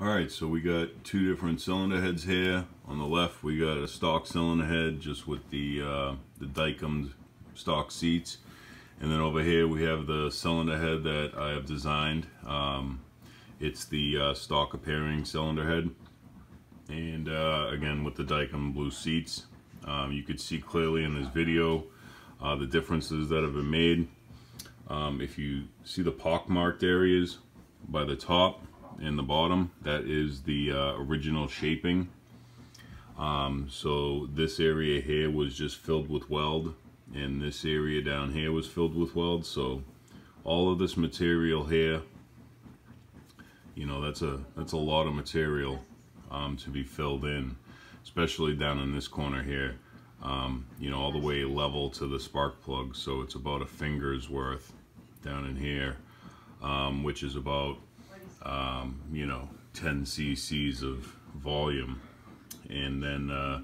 Alright, so we got two different cylinder heads here. On the left we got a stock cylinder head just with the, uh, the Dykem stock seats. And then over here we have the cylinder head that I have designed. Um, it's the uh, stock appearing cylinder head. And uh, again with the Dykem blue seats. Um, you could see clearly in this video uh, the differences that have been made. Um, if you see the pockmarked areas by the top and the bottom, that is the uh, original shaping. Um, so this area here was just filled with weld and this area down here was filled with weld. So all of this material here, you know, that's a, that's a lot of material um, to be filled in, especially down in this corner here. Um, you know, all the way level to the spark plug. So it's about a finger's worth down in here, um, which is about, um, you know, 10 cc's of volume. And then uh,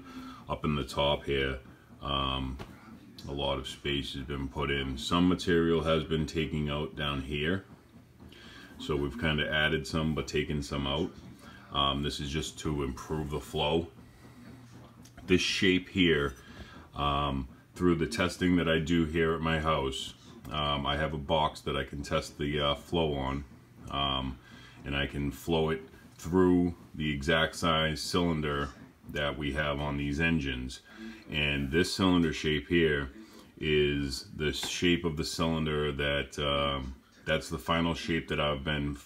up in the top here, um, a lot of space has been put in. Some material has been taken out down here. So we've kind of added some but taken some out. Um, this is just to improve the flow. This shape here, um, through the testing that I do here at my house, um, I have a box that I can test the uh, flow on. And I can flow it through the exact size cylinder that we have on these engines. And this cylinder shape here is the shape of the cylinder that, um, that's the final shape that I've been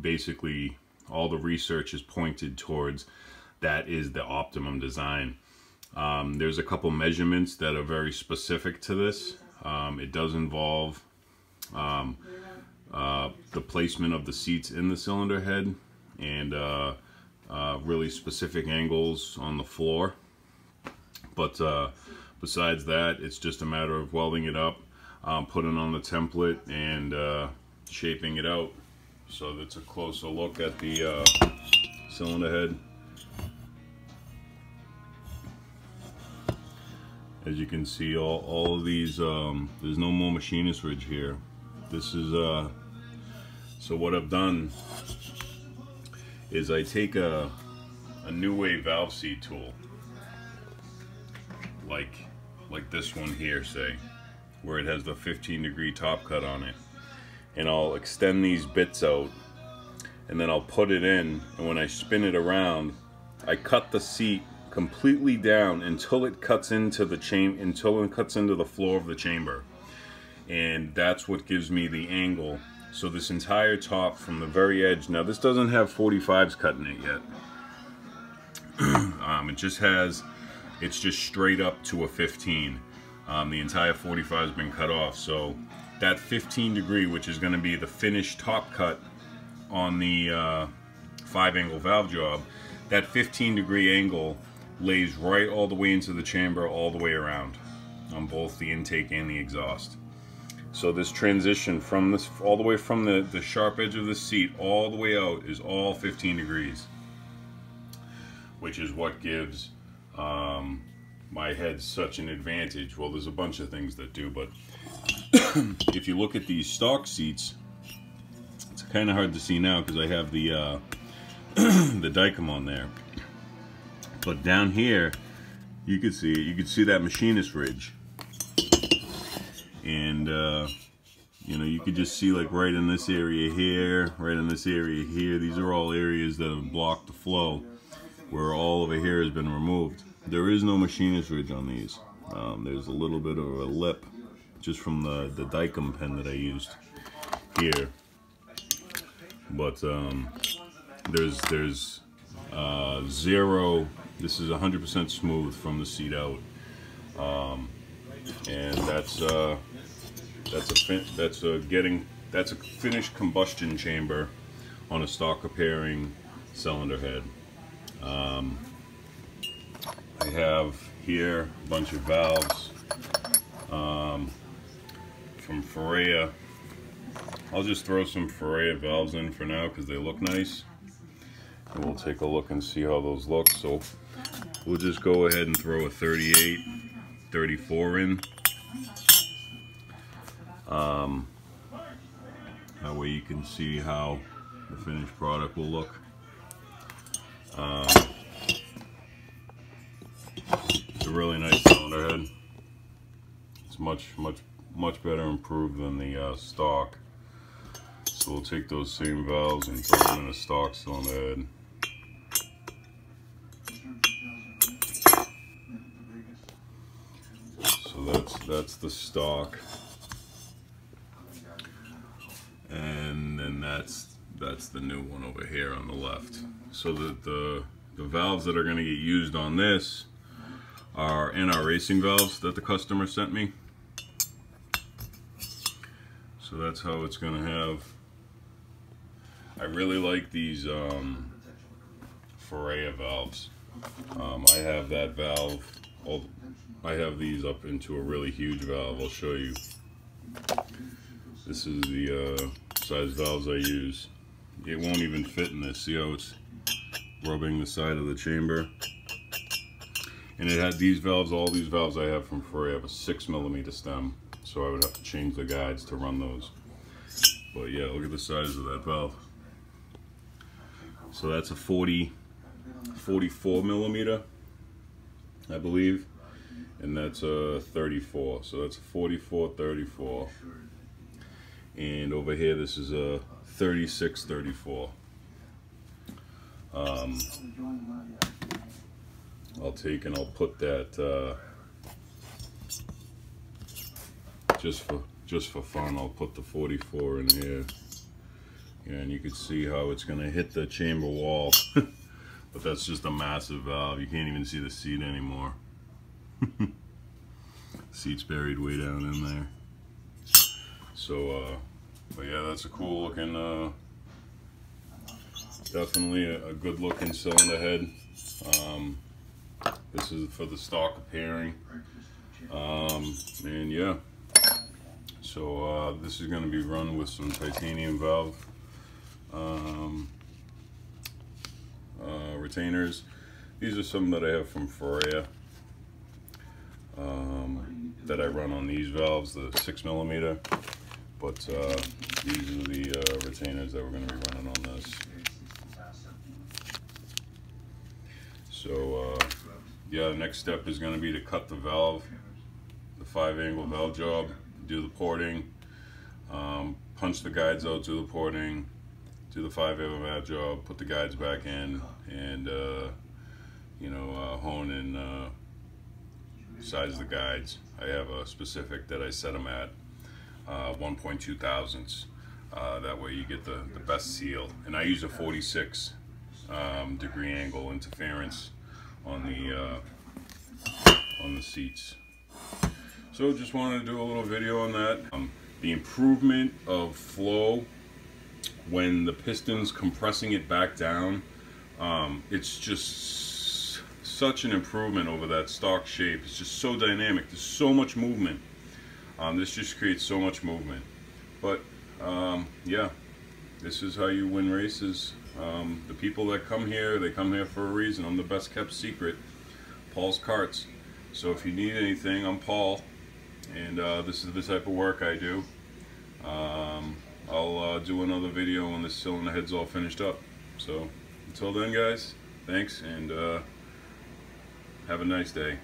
basically all the research is pointed towards that is the optimum design. Um, there's a couple measurements that are very specific to this. Um, it does involve um, uh, the placement of the seats in the cylinder head and uh, uh, really specific angles on the floor. But uh, besides that, it's just a matter of welding it up, um, putting on the template and uh, shaping it out. So that's a closer look at the uh, cylinder head. As you can see, all, all of these, um, there's no more machinist ridge here. This is, uh, so what I've done is I take a, a Neway valve seat tool, like, like this one here, say, where it has the 15 degree top cut on it. And I'll extend these bits out and then I'll put it in and when I spin it around I cut the seat completely down until it cuts into the chain until it cuts into the floor of the chamber. And that's what gives me the angle so this entire top from the very edge now this doesn't have 45s cutting it yet. Um, it just has it's just straight up to a 15 um, the entire 45 has been cut off. So that 15 degree, which is going to be the finished top cut on the uh, five angle valve job, that 15 degree angle lays right all the way into the chamber all the way around on both the intake and the exhaust. So this transition from this all the way from the, the sharp edge of the seat all the way out is all 15 degrees, which is what gives um, my head such an advantage. Well, there's a bunch of things that do, but if you look at these stock seats, it's kind of hard to see now because I have the uh, the on there. But down here, you can see you can see that machinist ridge, and uh, you know you could just see like right in this area here, right in this area here. These are all areas that have blocked the flow, where all over here has been removed. There is no machinist ridge on these. Um, there's a little bit of a lip just from the, the Dykem pen that I used here. But um, there's there's uh, zero, this is 100% smooth from the seat out. Um, and that's uh, that's a that's a getting that's a finished combustion chamber on a stock appearing cylinder head. Um, I have here a bunch of valves. Um, from Ferrea. I'll just throw some Ferrea valves in for now because they look nice. And we'll take a look and see how those look. So we'll just go ahead and throw a 38, 34 in. Um, that way you can see how the finished product will look. Um, it's a really nice cylinder head. It's much, much, much better improved than the uh, stock. So we'll take those same valves and put them in a stock cylinder head. So that's the stock. And then that's that's the new one over here on the left. So that the the valves that are going to get used on this are NR racing valves that the customer sent me. So that's how it's going to have. I really like these um, Ferrea valves. Um, I have that valve, I have these up into a really huge valve. I'll show you. This is the uh, size valves I use. It won't even fit in this. See how it's rubbing the side of the chamber? And it had these valves, all these valves I have from Ferrea have a six millimeter stem. So I would have to change the guides to run those. But yeah, look at the size of that valve. So that's a 40, 44 millimeter, I believe. And that's a 34. So that's a 44, 34. And over here, this is a 36, 34. Um, I'll take and I'll put that uh, just for just for fun. I'll put the 44 in here. And you can see how it's going to hit the chamber wall. but that's just a massive valve. You can't even see the seat anymore. Seat's buried way down in there. So, uh, but yeah, that's a cool looking, uh, definitely a, a, good looking cylinder head. Um, this is for the stock pairing. Um, and yeah, so uh, this is going to be run with some titanium valve um, uh, retainers. These are some that I have from Ferrea um, that I run on these valves, the six millimeter. But uh, these are the uh, retainers that we're going to be running on this. So uh, yeah, the next step is going to be to cut the valve, the five angle valve job, do the porting, um, punch the guides out, do the porting, do the five angle valve job, put the guides back in, and uh, you know uh, hone and uh, size the guides. I have a specific that I set them at uh, 1.2 thousandths. Uh, that way you get the, the best seal. And I use a 46 um, degree angle interference on the uh, on the seats. So just wanted to do a little video on that. Um, the improvement of flow when the piston's compressing it back down, um, it's just such an improvement over that stock shape. It's just so dynamic. There's so much movement. Um, this just creates so much movement. But um, yeah, this is how you win races. Um, the people that come here, they come here for a reason. I'm the best kept secret. Paul's Karts. So if you need anything, I'm Paul. And uh, this is the type of work I do. I'll uh, do another video when this cylinder head's all finished up. So until then guys, thanks and uh, have a nice day.